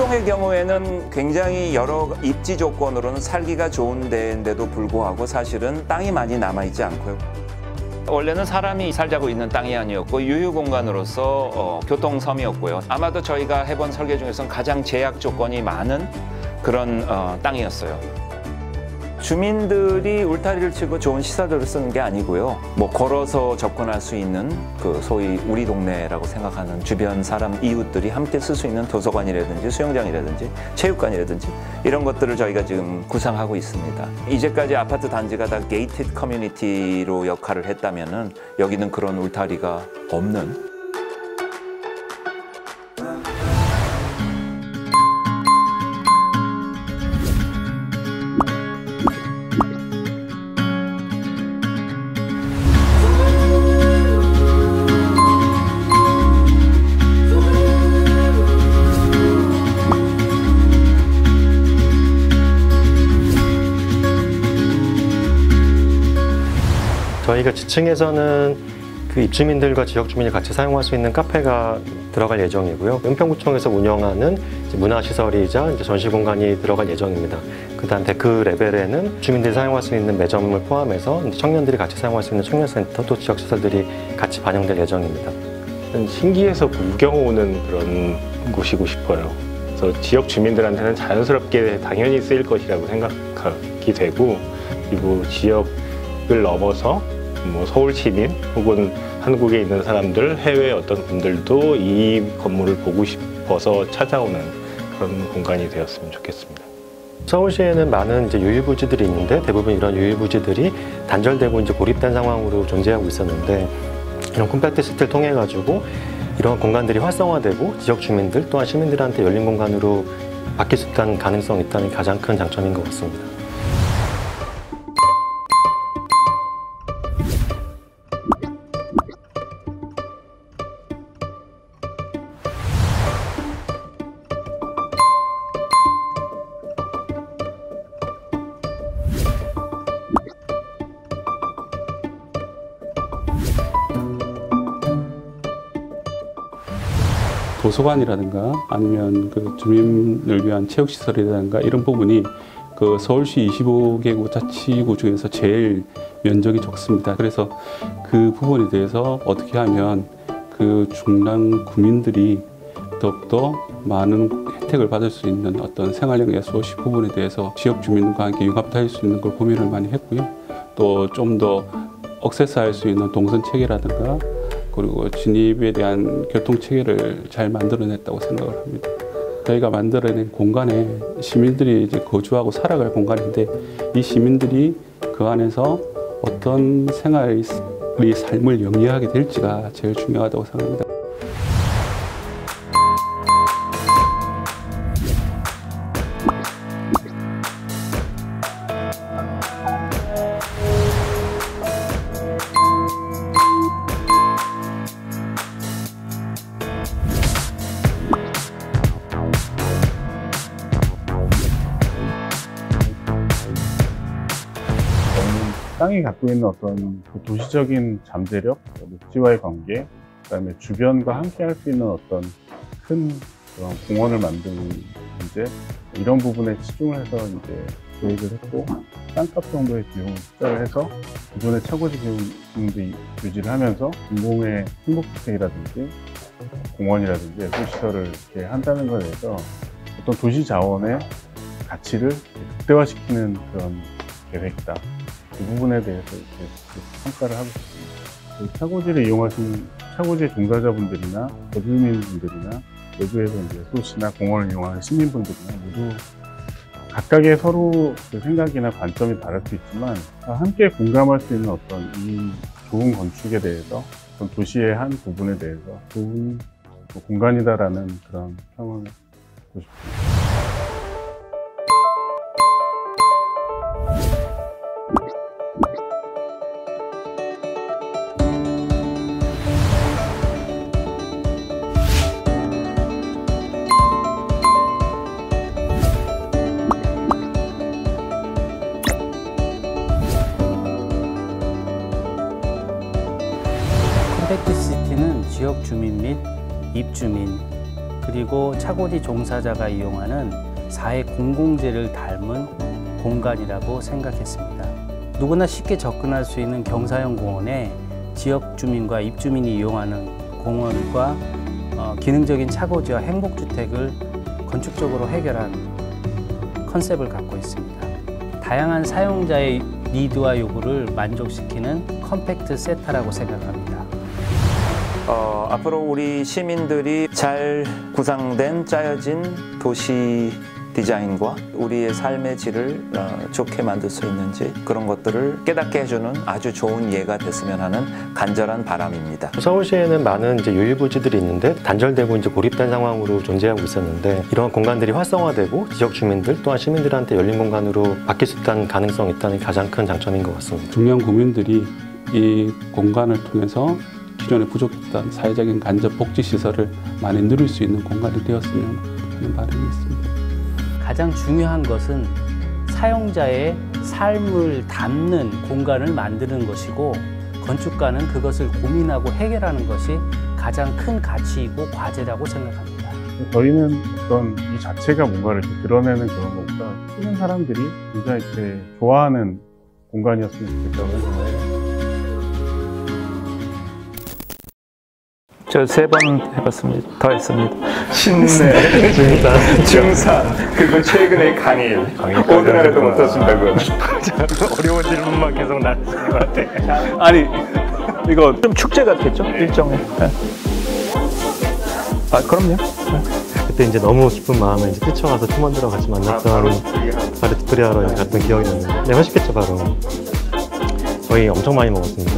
세종의 경우에는 굉장히 여러 입지 조건으로는 살기가 좋은 데인데도 불구하고 사실은 땅이 많이 남아있지 않고요. 원래는 사람이 살자고 있는 땅이 아니었고 유휴 공간으로서 어, 교통섬이었고요. 아마도 저희가 해본 설계 중에서는 가장 제약 조건이 많은 그런 어, 땅이었어요. 주민들이 울타리를 치고 좋은 시설들을 쓰는 게 아니고요. 뭐 걸어서 접근할 수 있는 그 소위 우리 동네라고 생각하는 주변 사람 이웃들이 함께 쓸 수 있는 도서관이라든지 수영장이라든지 체육관이라든지 이런 것들을 저희가 지금 구상하고 있습니다. 이제까지 아파트 단지가 다 게이티드 커뮤니티로 역할을 했다면은 여기는 그런 울타리가 없는 저희가 지층에서는 그 입주민들과 지역 주민이 같이 사용할 수 있는 카페가 들어갈 예정이고요. 은평구청에서 운영하는 문화시설이자 전시 공간이 들어갈 예정입니다. 그다음 데크 레벨에는 주민들이 사용할 수 있는 매점을 포함해서 청년들이 같이 사용할 수 있는 청년센터 또 지역 시설들이 같이 반영될 예정입니다. 신기해서 구경 오는 그런 곳이고 싶어요. 그래서 지역 주민들한테는 자연스럽게 당연히 쓰일 것이라고 생각이 되고 그리고 지역을 넘어서 뭐 서울 시민 혹은 한국에 있는 사람들 해외 어떤 분들도 이 건물을 보고 싶어서 찾아오는 그런 공간이 되었으면 좋겠습니다. 서울시에는 많은 이제 유휴부지들이 있는데 대부분 이런 유휴부지들이 단절되고 이제 고립된 상황으로 존재하고 있었는데 이런 콤팩트 시트를 통해 가지고 이런 공간들이 활성화되고 지역 주민들 또한 시민들한테 열린 공간으로 바뀔 수 있다는 가능성이 있다는 게 가장 큰 장점인 것 같습니다. 도서관이라든가 아니면 그 주민을 위한 체육시설이라든가 이런 부분이 그 서울시 25개구 자치구 중에서 제일 면적이 적습니다. 그래서 그 부분에 대해서 어떻게 하면 그 중랑 구민들이 더욱더 많은 혜택을 받을 수 있는 어떤 생활력 소시 부분에 대해서 지역 주민과 함께 융합할 수 있는 걸 고민을 많이 했고요. 또 좀 더 억세스할 수 있는 동선 체계라든가 그리고 진입에 대한 교통 체계를 잘 만들어냈다고 생각을 합니다. 저희가 만들어낸 공간에 시민들이 이제 거주하고 살아갈 공간인데 이 시민들이 그 안에서 어떤 생활의 삶을 영위하게 될지가 제일 중요하다고 생각합니다. 땅이 갖고 있는 어떤 그 도시적인 잠재력, 녹지와의 관계, 그다음에 주변과 함께 할 수 있는 어떤 큰 그런 공원을 만드는 문제 이런 부분에 치중을 해서 이제 계획을 했고 땅값 정도의 비용을 투자를 해서 기존의 차고지 기능도 유지를 하면서 공공의 행복주택이라든지 공원이라든지 예술시설을 이렇게 한다는 것에 대해서 어떤 도시 자원의 가치를 극대화시키는 그런 계획이다. 그 부분에 대해서 이렇게 평가를 하고 싶습니다. 차고지를 이용하시는 차고지 종사자분들이나 거주민분들이나 외부에서 이제 소시나 공원을 이용하는 시민분들이나 모두 각각의 서로 그 생각이나 관점이 다를 수 있지만 함께 공감할 수 있는 어떤 이 좋은 건축에 대해서 어떤 도시의 한 부분에 대해서 좋은 공간이다라는 그런 평을 듣고 싶습니다. 지역 주민 및 입주민 그리고 차고지 종사자가 이용하는 사회 공공재를 닮은 공간이라고 생각했습니다. 누구나 쉽게 접근할 수 있는 경사형 공원에 지역 주민과 입주민이 이용하는 공원과 어, 기능적인 차고지와 행복주택을 건축적으로 해결한 컨셉을 갖고 있습니다. 다양한 사용자의 니드와 요구를 만족시키는 컴팩트 세타라고 생각합니다. 어, 앞으로 우리 시민들이 잘 구상된 짜여진 도시 디자인과 우리의 삶의 질을 어, 좋게 만들 수 있는지 그런 것들을 깨닫게 해주는 아주 좋은 예가 됐으면 하는 간절한 바람입니다. 서울시에는 많은 이제 유일부지들이 있는데 단절되고 이제 고립된 상황으로 존재하고 있었는데 이러한 공간들이 활성화되고 지역 주민들 또한 시민들한테 열린 공간으로 바뀔 수 있다는 가능성이 있다는 게 가장 큰 장점인 것 같습니다. 중년 국민들이 이 공간을 통해서 기존에 부족했던 사회적인 간접 복지 시설을 많이 누릴 수 있는 공간이 되었으면 하는 바람이 있습니다. 가장 중요한 것은 사용자의 삶을 담는 공간을 만드는 것이고 건축가는 그것을 고민하고 해결하는 것이 가장 큰 가치이고 과제라고 생각합니다. 저희는 어떤 이 자체가 뭔가를 드러내는 그런 것보다 쓰는 사람들이 굉장히 이렇게 좋아하는 공간이었으면 좋겠다고 생각해요. 저 세 번 해봤습니다. 더 했습니다. 신내, 중산, 그리고 최근의 강일. 오늘날에도 못했습니다, 그거. 어려운 질문만 계속 나는 것 같아. 아니, 이거 좀 축제 같겠죠? 일종의. 네. 아, 그럼요. 그때 이제 너무 기쁜 마음에 이제 뛰쳐가서 팀원들과 같이 만났던 바로 디프리 하러 갔던 기억이 나는데 네, 회식했죠 바로 저희 엄청 많이 먹었습니다